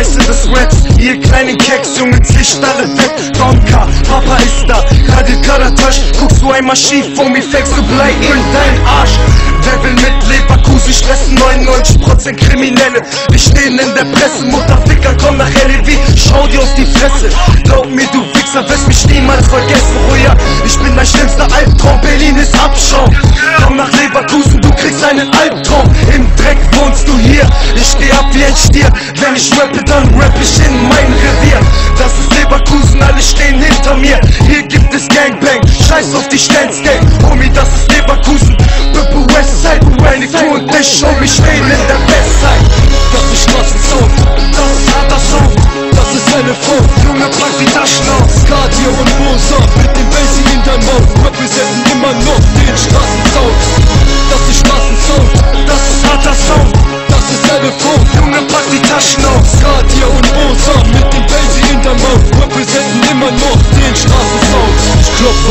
Scheiße des Raps. Ihr kleinen Keks, Junge, zischt alle weg. Donka, Papa ist da, Kadir Karatasch. Guckst du einmal schief, vor mir fängst du Blei in dein Arsch. Wer will mit Leverkusen stressen? 99% Kriminelle. Wir stehen in der Presse, Mutterficker, komm nach LEW, schau dir auf die Fresse. Glaub mir, du Wichser, wirst mich niemals vergessen. Oh ich steh ab wie ein Stier. Wenn ich rappe, dann rapp ich in mein Revier. Das ist Leverkusen, alle stehen hinter mir. Hier gibt es Gangbang, scheiß auf die Stanzgang. Homie, das ist Leverkusen. Bippe Westside, Wendy, du und ich, Homie, stehen in der Westside. Das ist Straßensound, das ist harter Sound, das ist LFO. Junge, pack die Taschen aus. Skadio und Bosa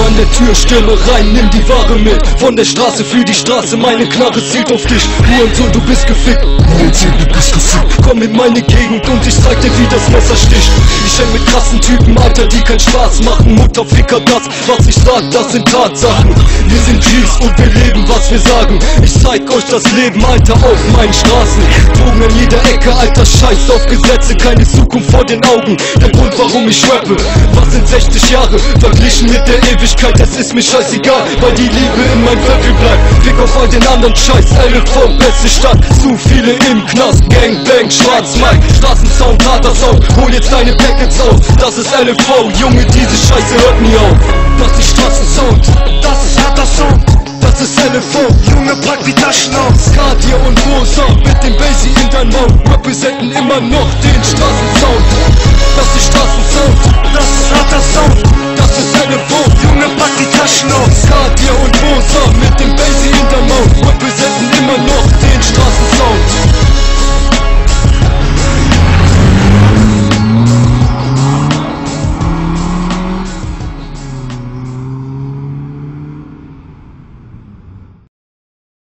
an der Tür, stürme rein, nimm die Ware mit. Von der Straße für die Straße, meine Knarre zielt auf dich. Hurensohn, du bist gefickt. Hurensohn, du bist gefickt. Komm in meine Gegend und ich zeig dir, wie das Messer sticht. Ich häng mit krassen Typen, Alter, die keinen Spaß machen. Mutterficker, das, was ich sag, das sind Tatsachen. Wir sind G's und wir leben, was wir sagen. Ich zeig euch das Leben, Alter, auf meinen Straßen. Drogen an jeder Ecke, Alter, scheiß auf Gesetze, keine Zukunft vor den Augen. Der Grund, warum ich rappe, was sind 60 Jahre? Verglichen mit der Ewigkeit, das ist mir scheißegal, weil die Liebe in meinem Viertel bleibt. Fick auf all den anderen Scheiß, LV, beste Stadt, zu viele im Knast, Gangbang, Schwarzmarkt, Straßensound, harter Sound, hol jetzt deine Packets auf, das ist LV, Junge, diese Scheiße hört nie auf. Das ist Straßensound, LV, Junge, pack die Taschen aus. Skadia und Rosa mit dem Basie in dein Mouth representen immer noch den Straßensound. Das ist Straßensound,